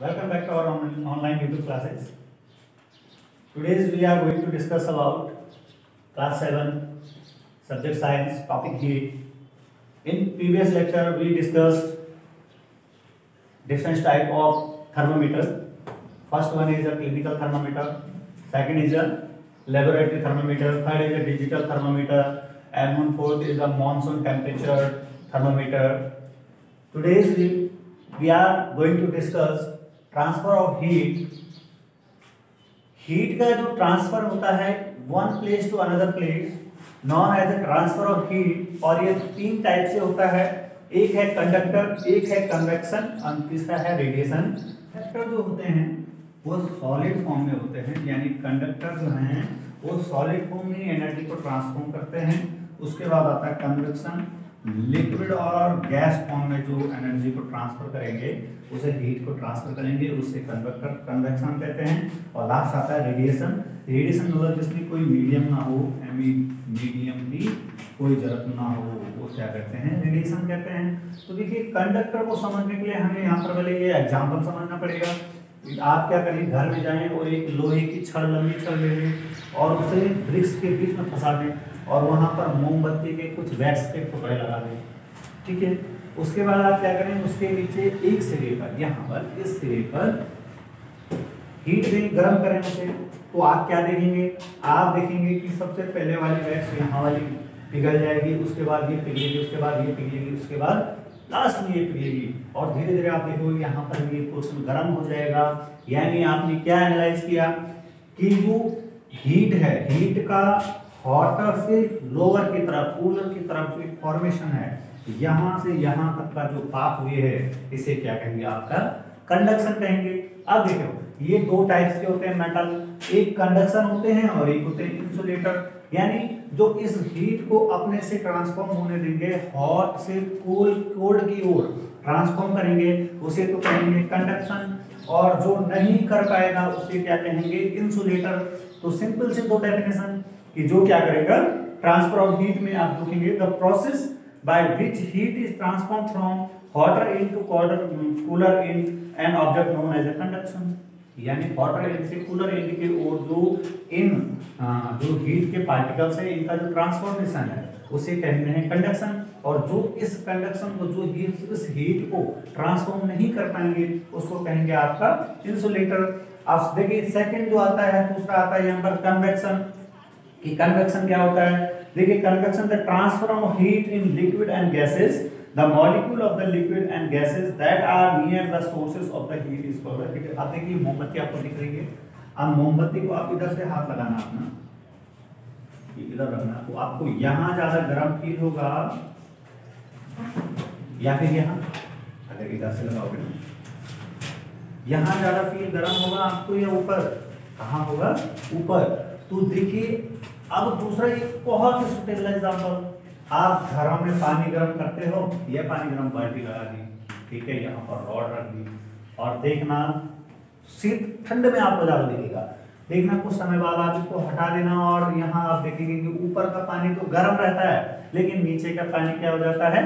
Welcome back to our on- online YouTube classes. Today we are going to discuss about class 7 subject science topic heat. In previous lecture we discussed different type of thermometer. First one is a clinical thermometer, second is a laboratory thermometer, third is a digital thermometer, and one fourth is a monsoon temperature thermometer. Today's we, we are going to discuss transfer of heat heat का जो transfer होता है one place to another place known as a transfer of heat और ये तीन type से होता है, एक है कंडक्टर एक है कन्वेक्शन और तीसरा है रेडिएशन कंडक्टर जो होते हैं, वो सॉलिड फॉर्म में होते हैं, यानी कंडक्टर जो हैं, वो सॉलिड फॉर्म में एनर्जी को ट्रांसफॉर्म करते हैं। उसके बाद आता है कन्वेक्शन लिक्विड और गैस फॉर्म में जो एनर्जी को ट्रांसफ़र करेंगे, उसे हीट को ट्रांसफ़र करेंगे, उससे कन्वर्टर कन्वेक्शन कहते हैं। और लास्ट आता है रेडिएशन रेडिएशन मतलब जिसमें कोई मीडियम ना हो यानी मीडियम की कोई ज़रूरत ना हो, वो क्या कहते हैं? रेडिएशन कहते हैं। तो देखिए कंडक्टर को समझने के लिए हमें यहाँ पर पहले ये एग्ज़ाम्पल समझना पड़ेगा। आप क्या करें, घर में जाएँ और एक लोहे की छड़, लंबी छड़ ले लें और उसे ब्रिक्स के बीच में फंसा दें और वहाँ पर मोमबत्ती के कुछ वैक्स के टुकड़े लगा दें। ठीक है? उसके बाद आप क्या करें, उसके नीचे एक सिरे पर, यहाँ पर इस सिरे पर हीट दें, गर्म करें उसे। तो आप क्या देखेंगे? आप देखेंगे कि सबसे पहले वाली वैक्स यहाँ वाली पिघल जाएगी, उसके बाद ये पिघलेगी, उसके बाद ये पिघलेगी, उसके बाद लास्ट में ये पिघलेगी और धीरे धीरे आप देखोगे यहाँ पर ये पोर्शन गर्म हो जाएगा। यानी आपने क्या एनालाइज किया कि जो हीट है हीट का हॉटर से लोअर की तरफ़ कूलर की तरफ़ जो फॉर्मेशन है, यहाँ से यहाँ तक का जो पाथ हुए है, इसे क्या कहेंगे आपका? कंडक्शन कहेंगे। अब देखो, ये दो टाइप्स के होते हैं मेटल एक कंडक्शन होते हैं और एक होते हैं इंसुलेटर यानी जो इस हीट को अपने से ट्रांसफॉर्म होने देंगे हॉट से कूल कोल्ड की ओर ट्रांसफॉर्म करेंगे, उसे तो कहेंगे कंडक्शन और जो नहीं कर पाएगा, उसे क्या कहेंगे इंसुलेटर तो सिंपल से दो डेफिनेशन कि जो क्या करेगा ट्रांसफ़र ऑफ़ हीट में आप देखेंगे the process by which heat is transformed from hotter into colder, cooler in an object known as a conduction यानी हॉटर एंड से कूलर एंड की ओर जो इन जो हीट के पार्टिकल्स है, इनका जो ट्रांसफॉर्मेशन है, उसे कहते हैं कंडक्शन और जो इस कंडक्शन को, जो हीट इस हीट को ट्रांसफॉर्म नहीं कर पाएँगे, उसको कहेंगे आपका इंसुलेटर अब देखिए सेकंड जो आता है, दूसरा आता है, यहाँ पर कन्वेक्शन कि कन्वेक्शन क्या होता है? देखिए convection the transfer of heat in liquid and gases the molecule of the liquid and gases that are near the sources of the heat is called ठीक देखिए, मोमबत्ती आपको दिख रही है। अब मोमबत्ती को आप इधर से हाथ लगाना अपना। इधर रखना। तो आपको यहाँ ज़्यादा गर्म फील होगा। या फिर यहाँ? अगर इधर से लगाओगे यहाँ ज़्यादा फील गर्म होगा आपको या ऊपर? कहाँ होगा? ऊपर। तो देखिए, अब दूसरा एक बहुत ही सुटेबल एग्ज़ाम्पल आप घरों में पानी गर्म करते हो, ये पानी गर्म बाल्टी लगा दी, ठीक है, यहाँ पर रॉड रख दी, और देखना, शीत ठंड में आपको ज़्यादा दिखेगा। देखना, कुछ समय बाद आप इसको हटा देना, और यहाँ आप देखेंगे कि ऊपर का पानी तो गर्म रहता है, लेकिन नीचे का पानी क्या हो जाता है?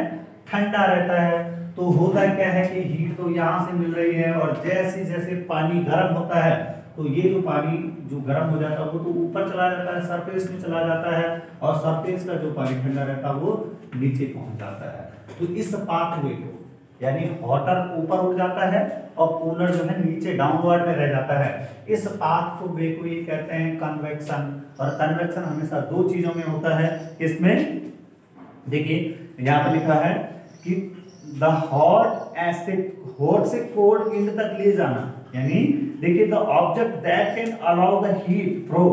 ठंडा रहता है। तो होता क्या है कि हीट तो यहाँ से मिल रही है, और जैसे जैसे पानी गर्म होता है तो ये जो पानी जो गर्म हो जाता है वो तो ऊपर चला जाता है सरफेस में चला जाता है और सरफेस का जो पानी ठंडा रहता है वो नीचे पहुँच जाता है। तो इस पाथवे को, यानी हॉटर ऊपर उठ जाता है और कूलर जो है नीचे डाउनवर्ड में रह जाता है। इस पाथ को वे को ये कहते हैं कन्वेक्शन और कन्वेक्शन हमेशा दो चीज़ों में होता है। इसमें देखिए, यहाँ पर लिखा है कि द हॉट ऐसे हॉट से कोल्ड एंड तक ले जाना। यानी देखिए the object that can allow the heat flow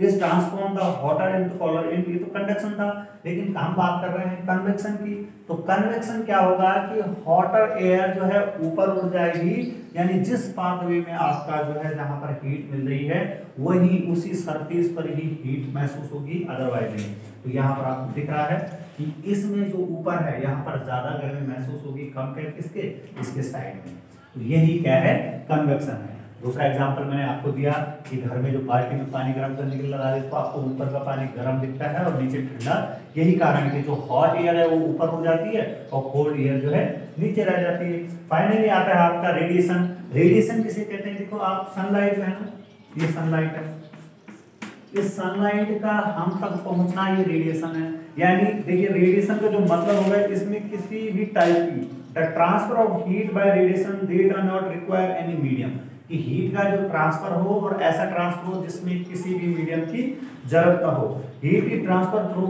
is transform the water into cooler in ये तो कंडक्शन था। लेकिन हम बात कर रहे हैं कन्वेक्शन की। तो कन्वेक्शन क्या होगा कि हॉटर एयर जो है ऊपर उड़ जाएगी। यानी जिस पाथवे में आपका जो है जहाँ पर हीट मिल रही है, वही उसी सरफेस पर ही हीट महसूस होगी अदरवाइज़ नहीं। तो यहाँ पर आपको दिख रहा है कि इसमें जो ऊपर है, यहाँ पर ज़्यादा गर्मी महसूस होगी कंपेयर किसके? इसके साइड में। तो यही क्या है? कन्वेक्शन है। दूसरा एग्ज़ाम्पल मैंने आपको दिया कि घर में जो बाल्टी में पानी गर्म करने के लिए लगा दे तो आपको ऊपर का पानी गर्म दिखता है और नीचे ठंडा। यही कारण है कि जो हॉट एयर है वो ऊपर हो जाती है और कोल्ड एयर जो है नीचे रह जाती है। फाइनली आता है आपका रेडिएशन रेडिएशन किसे कहते हैं? देखो, आप सनलाइट है ना? ये सनलाइट है। इस सनलाइट का हम तक पहुँचना ये रेडिएशन है। यानी देखिए रेडिएशन का जो मतलब होगा इसमें किसी भी टाइप की the transfer of heat by radiation they do not require any medium कि हीट का जो ट्रांसफ़र हो और ऐसा ट्रांसफ़र हो जिसमें किसी भी मीडियम की ज़रूरत न हो। हीट की ट्रांसफ़र थ्रू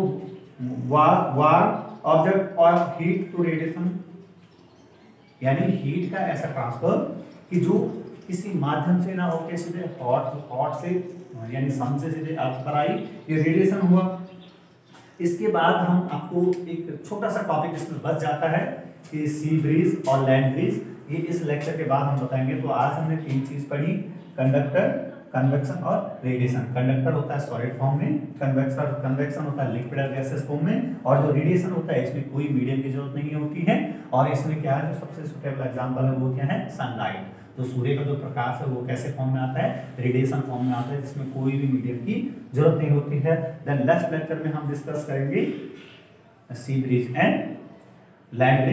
वार ऑब्जेक्ट और हीट टू रेडिएशन यानी हीट का ऐसा ट्रांसफ़र कि जो किसी माध्यम से ना होकर सीधे हॉट हॉट से, यानी सन से सीधे अर्थ पर आई, ये रेडिएशन हुआ। इसके बाद हम आपको एक छोटा सा टॉपिक इसमें बच जाता है। सी ब्रीज और लैंड ब्रीज ये इस लेक्चर के बाद हम बताएँगे। तो आज हमने तीन चीज़ पढ़ी कंडक्टर कन्वेक्शन और रेडिएशन कंडक्टर होता है सॉलिड फॉर्म में कन्वेक्शन कन्वेक्शन होता है लिक्विड गैसेस फॉर्म में, और जो रेडिएशन होता है, इसमें कोई मीडियम की ज़रूरत नहीं होती है। और इसमें क्या है, जो सबसे सुटेबल एग्जांपल है, वो क्या है? सनलाइट तो सूर्य का जो प्रकाश है, वो कैसे फॉर्म में आता है? रेडिएशन फॉर्म में आता है, जिसमें कोई भी मीडियम की ज़रूरत नहीं होती है। देन नेक्स्ट लेक्चर में हम डिस्कस करेंगे सी ब्रिज एंड लैंड